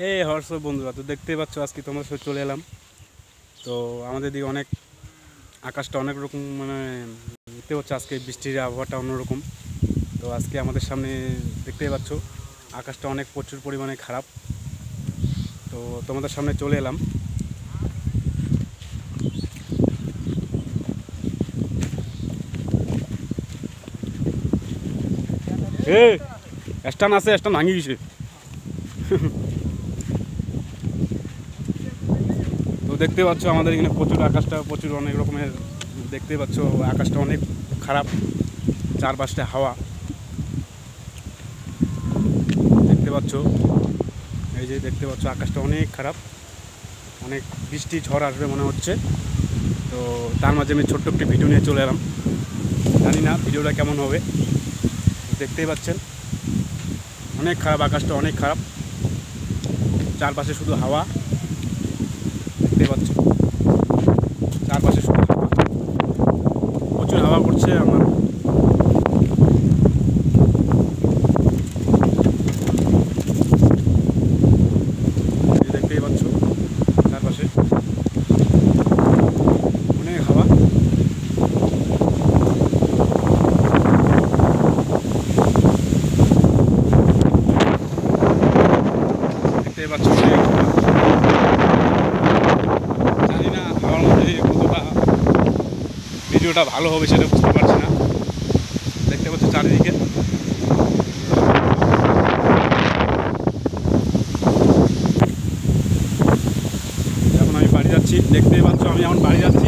হে হর্ষ বন্ধুরা? তো দেখতেই পাচ্ছ, আজকে তোমার সাথে চলে এলাম। তো আমাদের দিকে অনেক, আকাশটা অনেক রকম মানে দেখতে হচ্ছে আজকে বৃষ্টির আবহাওয়াটা অন্যরকম। তো আজকে আমাদের সামনে দেখতেই পাচ্ছ, আকাশটা অনেক প্রচুর পরিমাণে খারাপ। তো তোমাদের সামনে চলে এলাম। এ স্টান আছে স্টান ভাঙি গেছে দেখতে পাচ্ছ আমাদের এখানে প্রচুর আকাশটা, প্রচুর অনেক রকমের দেখতে পাচ্ছ, আকাশটা অনেক খারাপ, চারপাশটা হাওয়া। দেখতে পাচ্ছ, এই যে দেখতে পাচ্ছ, আকাশটা অনেক খারাপ, অনেক বৃষ্টি, ঝড় আসবে মনে হচ্ছে। তো তার মাঝে আমি ছোট্ট একটি ভিডিও নিয়ে চলে এলাম। জানি না ভিডিওটা কেমন হবে। দেখতেই পাচ্ছেন, অনেক খারাপ, আকাশটা অনেক খারাপ। চারপাশে শুধু হাওয়া। দেখতে পাচ্ছ। চারপাশে প্রচুর হাওয়া করছে আমার। দেখতেই পাচ্ছ চারপাশে। অনেক হাওয়া। দেখতেই পাচ্ছ অনেক জানি না আমার মধ্যে কতটা ভিডিওটা ভালো হবে সেটা বুঝতে পারছি না। দেখতে পাচ্ছি চারিদিকে। এখন আমি বাড়ি যাচ্ছি, দেখতেই পাচ্ছ আমি এখন বাড়ি যাচ্ছি।